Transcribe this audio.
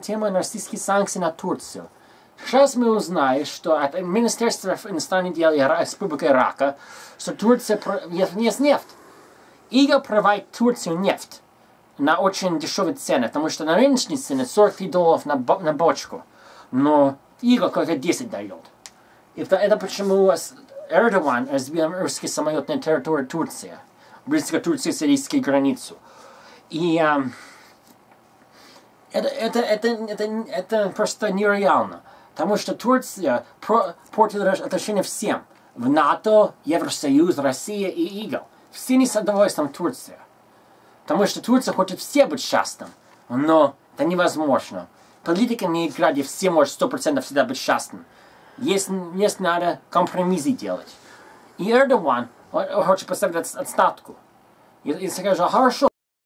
тема, российских санкций на Турцию. Сейчас мы узнаем, что от Министерства иностранных дел Республики Ирака, что Турция есть нефть. Иго продавает Турцию нефть на очень дешевые цены, потому что на рыночной цене 43 долларов на, на бочку. Но Иго только 10 дает. Это, это почему Эрдоган разбил русский самолет на территории Турции, близко к Турции-сирийской границу. И э, это, это, это, это, это просто нереально. Потому что Турция портит отношения всем. В НАТО, Евросоюз, Россия и ИГИЛ. Все не с удовольствием Турция. Потому что Турция хочет все быть счастным. Но это невозможно. Политика не играет, где все может сто процентов всегда быть счастным. Есть, есть надо компромиссы делать. И Эрдоган хочет поставить отставку. И, и скажет, хорошо,